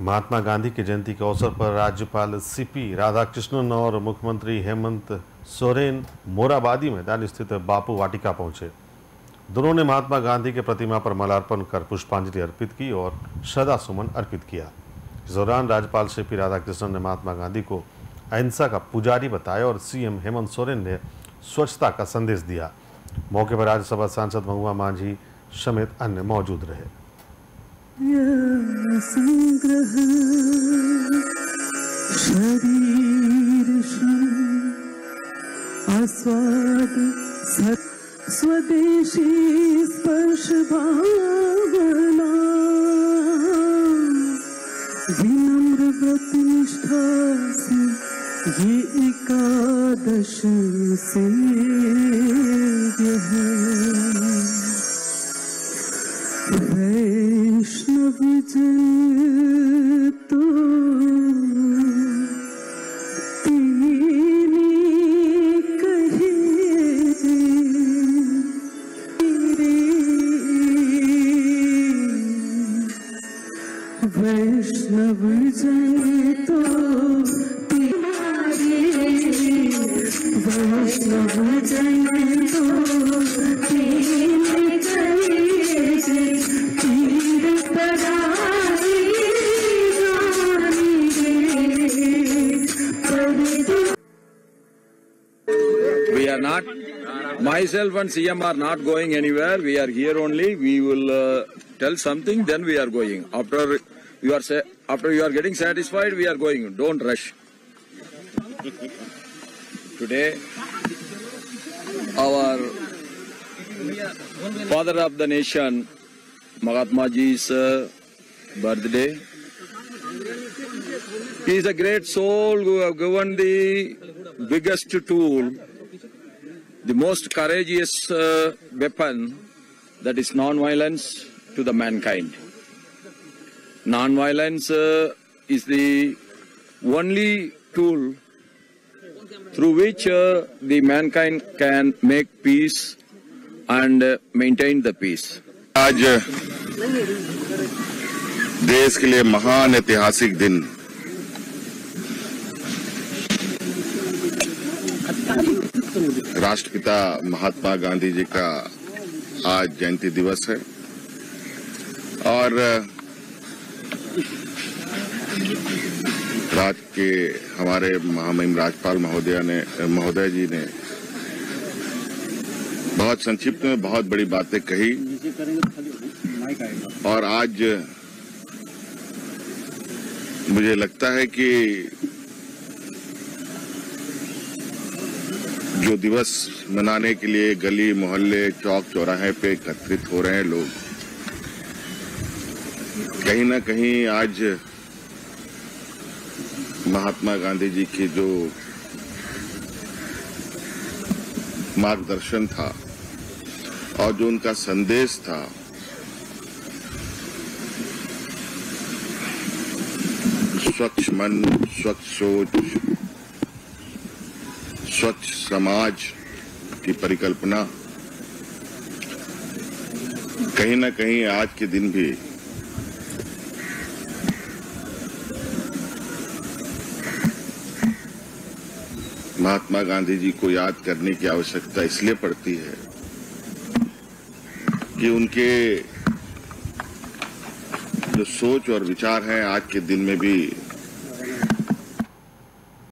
महात्मा गांधी की जयंती के अवसर पर राज्यपाल सीपी राधाकृष्णन और मुख्यमंत्री हेमंत सोरेन मोराबादी मैदान स्थित बापू वाटिका पहुँचे। दोनों ने महात्मा गांधी के प्रतिमा पर मालार्पण कर पुष्पांजलि अर्पित की और श्रद्धा सुमन अर्पित किया। इस दौरान राज्यपाल सीपी राधाकृष्णन ने महात्मा गांधी को अहिंसा का पुजारी बताया और सीएम हेमंत सोरेन ने स्वच्छता का संदेश दिया। मौके पर राज्यसभा सांसद महुआ मांझी समेत अन्य मौजूद रहे। संग्रह शरीर आस्वाद सत् स्वदेशी स्पर्श भावना विनम्र व्रत निष्ठा से ये एकादश से वैष्णव जन तो तेरे वैष्णव जन तो तेरे कहे जे तीर तरारी जानी रे प्रभु We are not, myself and CM are not going anywhere. We are here only. We will uh, tell something, then we are going. After you are after you are getting satisfied, we are going. Don't rush. Today, our father of the nation, Mahatma Ji's uh, birthday. He is a great soul who have given the biggest tool, the most courageous uh, weapon that is non-violence to the mankind. Non-violence uh, is the only tool through which uh, the mankind can make peace and uh, maintain the peace. आज देश के लिए महान ऐतिहासिक दिन राष्ट्रपिता महात्मा गांधी जी का आज जयंती दिवस है और राज्य के हमारे महामहिम राज्यपाल महोदय ने, महोदय जी ने बहुत संक्षिप्त में बहुत बड़ी बातें कही। और आज मुझे लगता है कि जो दिवस मनाने के लिए गली, मोहल्ले, चौक, चौराहे पे एकत्रित हो रहे हैं लोग कहीं ना कहीं आज महात्मा गांधी जी की जो मार्गदर्शन था और जो उनका संदेश था, स्वच्छ मन, स्वच्छ सोच, स्वच्छ समाज की परिकल्पना, कहीं ना कहीं आज के दिन भी महात्मा गांधी जी को याद करने की आवश्यकता इसलिए पड़ती है कि उनके जो सोच और विचार हैं आज के दिन में भी